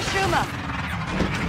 Shuma.